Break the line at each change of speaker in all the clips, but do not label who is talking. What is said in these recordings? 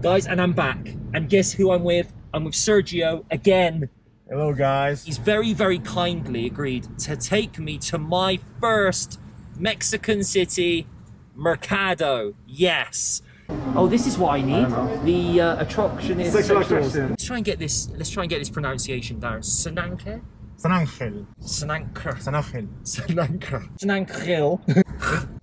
Guys, and I'm back. And guess who I'm with? I'm with Sergio again.
Hello, guys.
He's very, very kindly agreed to take me to my first Mexican city, Mercado. Yes. Oh, this is what I need. The uh, attraction is
Sexual
sexual.
attraction.
Let's try and get this. Let's try and get this pronunciation down. Sananke.
San Angel.
Sananker.
San Angel.
Sananker. Sanankril.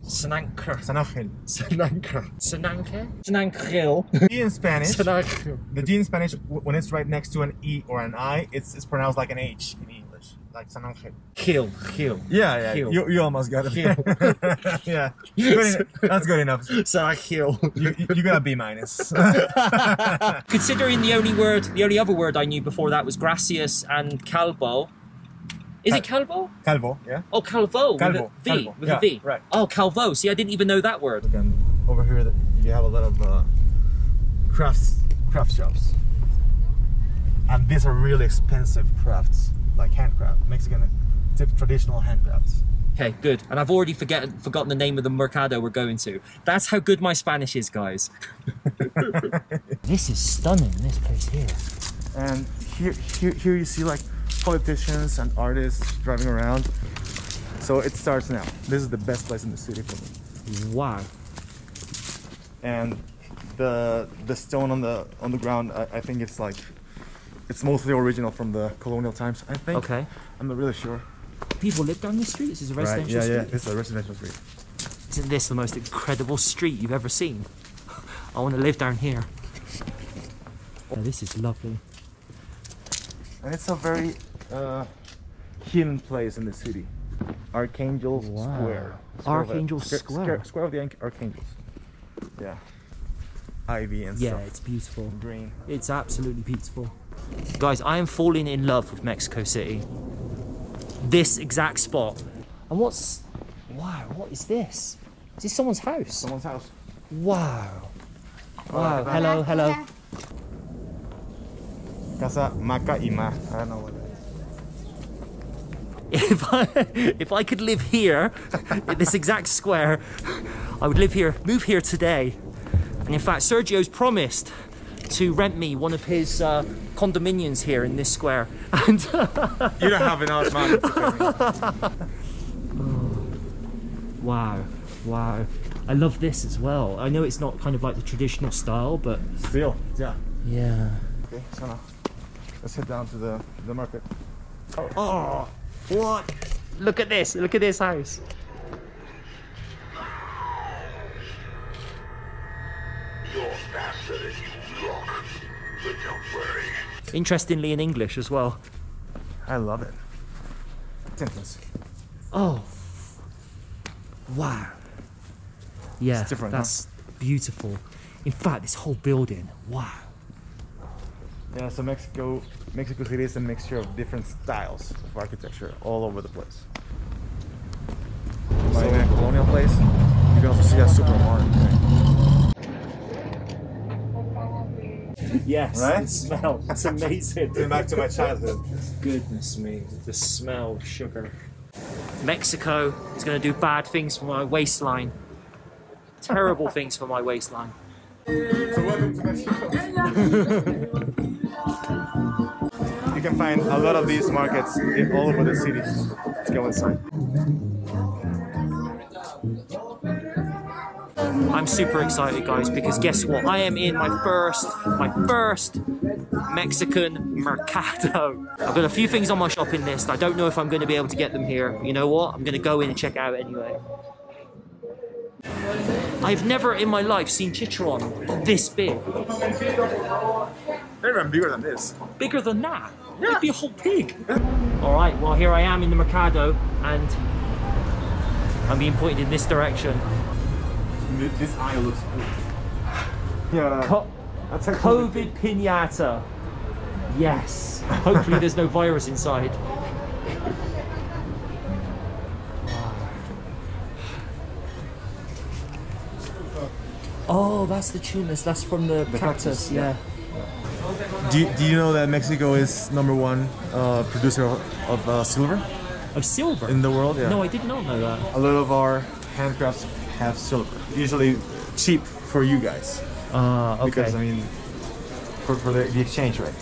Sananker.
San Angel.
Sananker. Sananke. Sanankril.
G in Spanish.
Sanankril.
The G in Spanish, when it's right next to an E or an I, it's, it's pronounced like an H in English, like San Angel.
Kill. Kill.
Yeah, yeah.
Kill.
You, you almost got it.
Kill.
yeah. Good that's good enough.
Sanankril.
You, you, you got a B minus.
Considering the only word, the only other word I knew before that was gracias and calvo. Is it calvo?
Calvo, yeah.
Oh, calvo.
Calvo,
With a V.
calvo,
With
yeah,
a V.
right.
Oh, calvo. See, I didn't even know that word.
Again, over here, that you have a lot of uh, crafts, craft shops. And these are really expensive crafts, like handcraft, Mexican traditional handcrafts.
Okay, good. And I've already forget, forgotten the name of the mercado we're going to. That's how good my Spanish is, guys. this is stunning, this place here.
And here, here, here you see like politicians and artists driving around. So it starts now. This is the best place in the city for me.
Wow.
And the the stone on the on the ground, I, I think it's like it's mostly original from the colonial times. I think.
Okay.
I'm not really sure.
People live down this street? This is a
Right?
residential
Yeah, yeah.
street?
It's a residential street.
Isn't this the most incredible street you've ever seen? I want to live down here. Oh, this is lovely.
And it's a very uh, hidden place in the city. Archangel
Wow.
Square. Square
Archangel
Square-
Square.
Square of the Archangels. Yeah. Ivy and
Yeah,
stuff.
it's beautiful.
Green.
It's absolutely beautiful. Guys, I am falling in love with Mexico City. This exact spot. And what's. Wow, what is this? Is this someone's house?
Someone's house.
Wow. Wow, hello, hello.
Casa Maca y Ma. I don't know what that is.
If I, if I could live here, in this exact square, I would live here, move here today. And in fact, Sergio's promised to rent me one of his uh, condominiums here in this square. And
You don't have enough money to pay
wow, wow. I love this as well. I know it's not kind of like the traditional style, but
Still, yeah.
yeah.
Okay, so now let's head down to the the market.
Oh, what? Look at this. Look at this house.
Your answer is you rock, but don't worry.
Interestingly, in English as well.
I love it. Sentence.
Oh, wow. Yeah,
It's different, huh?
that's beautiful. In fact, this whole building, wow.
Yeah, so Mexico, Mexico City is a mixture of different styles of architecture all over the place. So in a colonial place, you can also see a super modern thing.
Yes,
Right?
the smell. It's amazing.
Going back to my childhood.
Goodness me, the smell of sugar. Mexico is going to do bad things for my waistline. Terrible things for my waistline.
So welcome to Mexico. you can find a lot of these markets in all over the city. Let's go inside.
I'm super excited, guys, because guess what? I am in my first, my first Mexican mercado. I've got a few things on my shopping list. I don't know if I'm going to be able to get them here. But you know what? I'm going to go in and check it out anyway. I've never in my life seen chicharron this big.
They're even bigger than this.
Bigger than that. It'd be a whole pig. All right, well, here I am in the mercado, and I'm being pointed in this direction.
This eye looks cool. Yeah,
Co-
that's a
COVID pinata. Yes. Hopefully, there's no virus inside. Oh, that's the tunas. That's from the, cactus.
cactus,
Yeah.
Do you, do you know that Mexico is number one uh, producer of, of uh, silver
Of silver.
in the world? Yeah.
No, I did not know that.
a lot of our handcrafts have silver. Usually cheap for you guys.
Ah, okay.
Because I mean, for, for the, the exchange rate.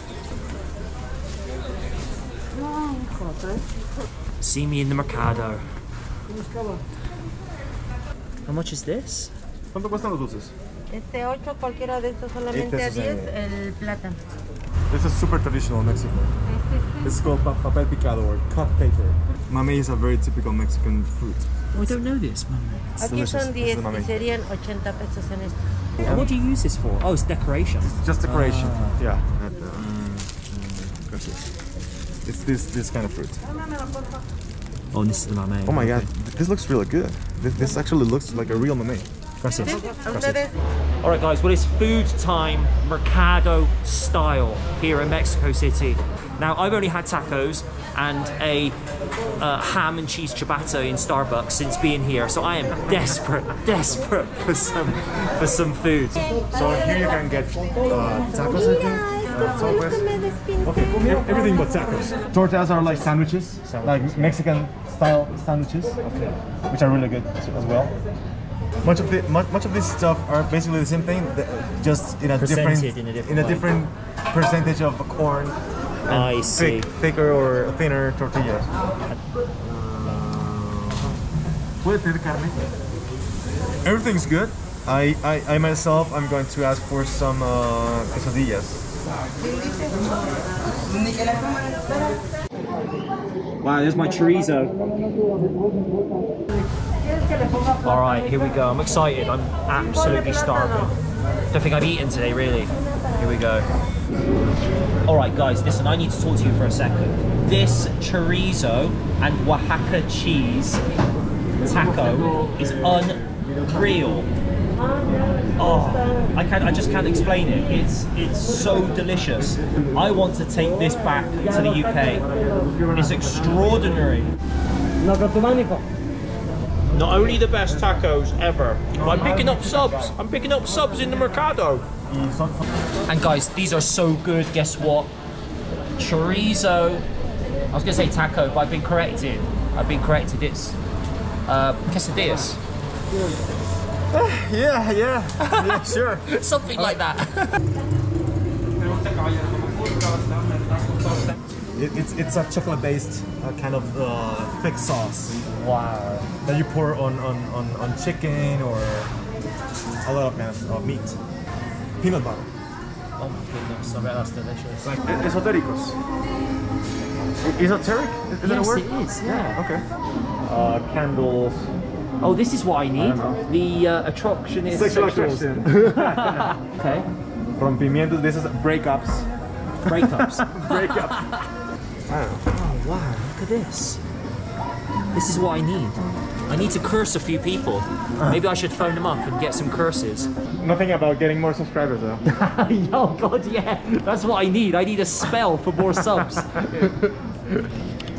See me in the mercado. How much is this?
¿Cuánto cuestan los dulces?
Este 8, cualquiera de estos solamente a 10, el plátano.
This is super traditional in Mexico. It's called papel picado or cut paper. Mamey is a very typical Mexican fruit.
Oh, I don't know this, mum.
It's
Aquí
delicious.
son
This is
10
the
y
mamey.
serían 80 pesos en esto.
And what do you use this for? Oh, it's decoration.
Just decoration.
Ah.
Yeah. Mm, mm, gracias. It's this this kind of fruit.
Oh, and this is the mamey.
Oh my god, this looks really good. This, this actually looks like a real mamey.
Gracias.
A
All right, guys. Well, it's food time, mercado style here in Mexico City. Now, I've only had tacos and a uh, ham and cheese ciabatta in Starbucks since being here, so I am desperate, desperate for some for some food.
So here you can get uh, tacos, I think. Uh. Okay, everything but tacos. Tortas are like sandwiches, like Mexican style sandwiches, okay. which are really good as as well. Much of the much, much of this stuff are basically the same thing, th- just in a different
Presented in a different way.
different percentage of corn. and
I see.
Thick, thicker or thinner tortillas. Puede tener carne. Everything's good. I, I, I myself, I'm going to ask for some uh, quesadillas.
Wow, there's my chorizo. All right, here we go. I'm excited. I'm absolutely starving. Don't think I've eaten today, really. Here we go. All right, guys, listen, I need to talk to you for a second. This chorizo and Oaxaca cheese taco is unreal. Oh, I can't. I just can't explain it. It's it's so delicious. I want to take this back to the UK. It's extraordinary. Not only the best tacos ever, but I'm picking up subs. I'm picking up subs in the Mercado. And guys, these are so good. Guess what? Chorizo. I was gonna say taco, but I've been corrected. I've been corrected. It's uh, quesadillas.
Yeah, yeah, yeah, sure.
Something like that.
It, it's it's a chocolate-based uh, kind of uh, thick sauce
wow.
that you pour on on, on, on chicken or a lot of kind of uh, meat. Peanut butter.
Oh my goodness, I bet that's delicious.
Like esotericos. Esoteric? Is that a
yes,
word?
it is. Yeah.
Okay. Uh, candles.
Oh, this is what I need.
know.
the uh, attraction is
Sexual
sexuals.
attraction.
Okay.
Rompimientos. This is breakups.
Breakups.
Breakups.
Oh wow, look at this. This is what I need. I need to curse a few people. Maybe I should phone them up and get some curses.
Nothing about getting more subscribers though.
oh god, yeah. That's what I need. I need a spell for more subs.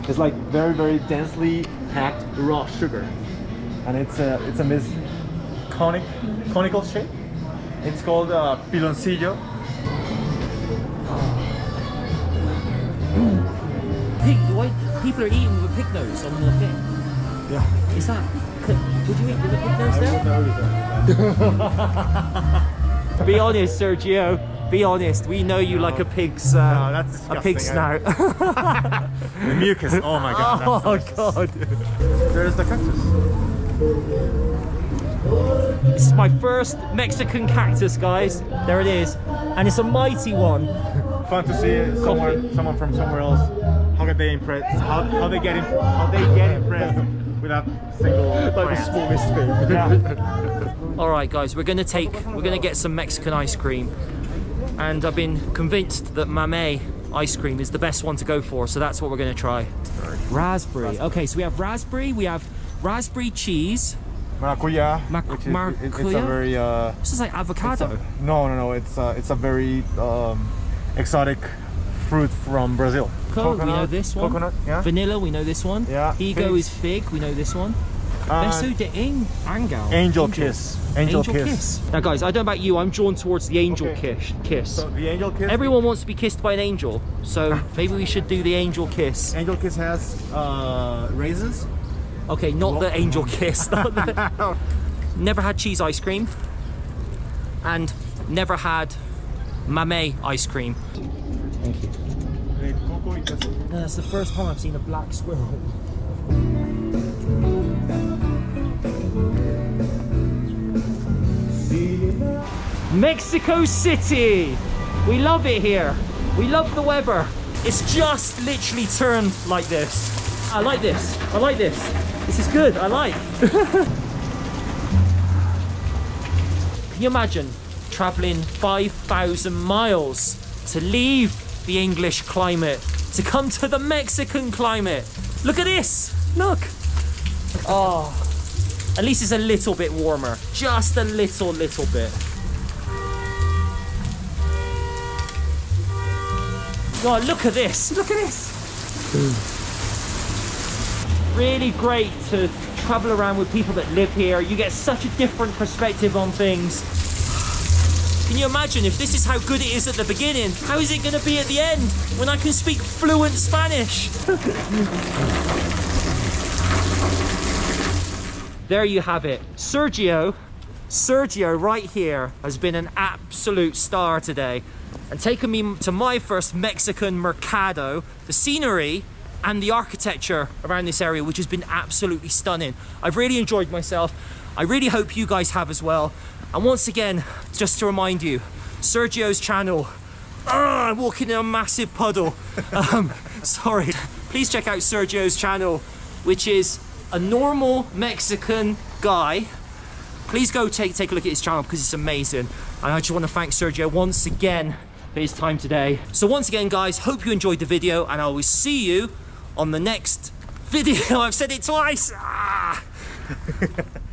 It's like very, very densely packed raw sugar, and it's a it's a this conic conical shape. It's called uh, piloncillo.
Pig, why people are eating with a pig nose on the thing?
Yeah.
Is that? could- Would you eat with a pig nose there? Be honest, Sergio. Be honest. We know you like a pig's uh,
No, that's
a pig snout.
The mucus. Oh my god.
oh god.
There's the cactus.
This is my first Mexican cactus, guys. There it is, and it's a mighty one.
Fun to see someone someone from somewhere else. How can they impress? How, how they get how they get impressed with a single like the smallest thing. Yeah.
All right, guys, we're gonna take, we're gonna get some Mexican ice cream, and I've been convinced that Mamey ice cream is the best one to go for, so that's what we're gonna try. Raspberry. Okay, so we have raspberry, we have raspberry cheese.
Maracuya.
Mac-
which is, it- it's a
maracuya?
very uh,
This is like avocado.
a- no no no. It's uh, it's a very um, exotic fruit from Brazil.
Cool, we know this one.
Coconut. Yeah.
Vanilla, we know this one.
Yeah,
Higo
figs.
is fig, we know this one.
Uh,
Beso de in- Angel.
Angel kiss. Angel, kiss.
Now, guys, I don't know about you, I'm drawn towards the angel
Okay.
kiss. kiss.
So the angel kiss.
Everyone wants to be kissed by an angel, so maybe we should do the angel kiss.
Angel kiss has uh, raisins.
Okay, not the angel kiss. the- Never had cheese ice cream. And never had mamey ice cream. Thank you. That's the first time I've seen a black squirrel. Mexico City! We love it here. We love the weather. It's just literally turned like this. I like this. I like this. This is good. I like. Can you imagine traveling 5,000 miles to leave the English climate to come to the Mexican climate? Look at this. Look. Oh. At least it's a little bit warmer. Just a little, little bit. God, look at this. Look at this. Hmm. Really great to travel around with people that live here. You get such a different perspective on things. Can you imagine if this is how good it is at the beginning? How is it going to be at the end when I can speak fluent Spanish? there you have it. Sergio, Sergio right here has been an absolute star today and taken me to my first Mexican mercado. The scenery and the architecture around this area, which has been absolutely stunning. I've really enjoyed myself. I really hope you guys have as well. And once again, just to remind you, Sergio's channel. Ah, I'm walking in a massive puddle. Um, sorry. Please check out Sergio's channel, which is a normal Mexican guy. Please go take, take a look at his channel because it's amazing. And I just want to thank Sergio once again for his time today. So once again, guys, hope you enjoyed the video and I will see you on the next video. I've said it twice. Ah.